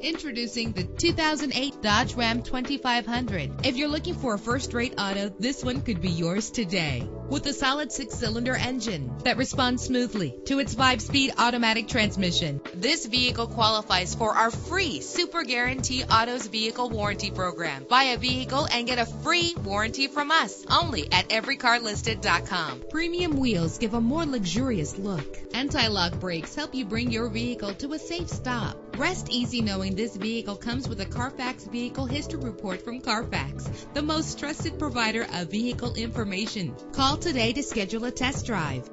Introducing the 2008 Dodge Ram 2500. If you're looking for a first-rate auto, this one could be yours today. With a solid six-cylinder engine that responds smoothly to its five-speed automatic transmission, this vehicle qualifies for our free Super Guarantee Autos Vehicle Warranty Program. Buy a vehicle and get a free warranty from us only at everycarlisted.com. Premium wheels give a more luxurious look. Anti-lock brakes help you bring your vehicle to a safe stop. Rest easy knowing this vehicle comes with a Carfax Vehicle History Report from Carfax, the most trusted provider of vehicle information. Call today to schedule a test drive.